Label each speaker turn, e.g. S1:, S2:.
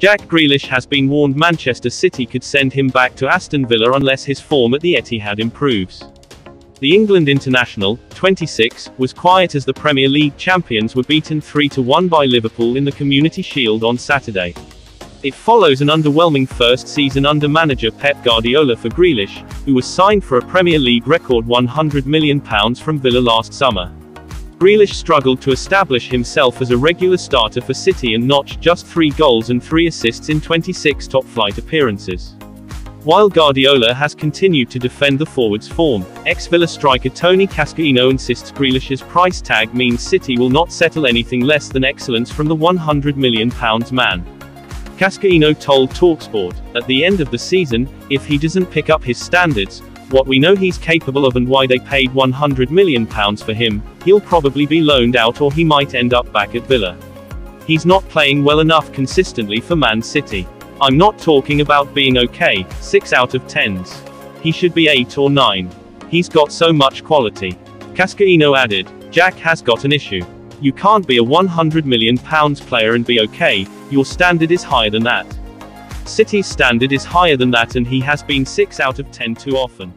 S1: Jack Grealish has been warned Manchester City could send him back to Aston Villa unless his form at the Etihad improves. The England international, 26, was quiet as the Premier League champions were beaten 3-1 by Liverpool in the Community Shield on Saturday. It follows an underwhelming first season under manager Pep Guardiola for Grealish, who was signed for a Premier League record £100 million from Villa last summer. Grealish struggled to establish himself as a regular starter for City and notched just three goals and three assists in 26 top-flight appearances. While Guardiola has continued to defend the forward's form, ex-Villa striker Tony Cascarino insists Grealish's price tag means City will not settle anything less than excellence from the £100 million man. Cascarino told TalkSport, at the end of the season, if he doesn't pick up his standards, what we know he's capable of and why they paid £100 million for him, he'll probably be loaned out or he might end up back at Villa. He's not playing well enough consistently for Man City. I'm not talking about being okay, 6 out of 10s. He should be 8 or 9. He's got so much quality. Cascarino added, Jack has got an issue. You can't be a 100 million pounds player and be okay, your standard is higher than that. City's standard is higher than that and he has been 6 out of 10 too often.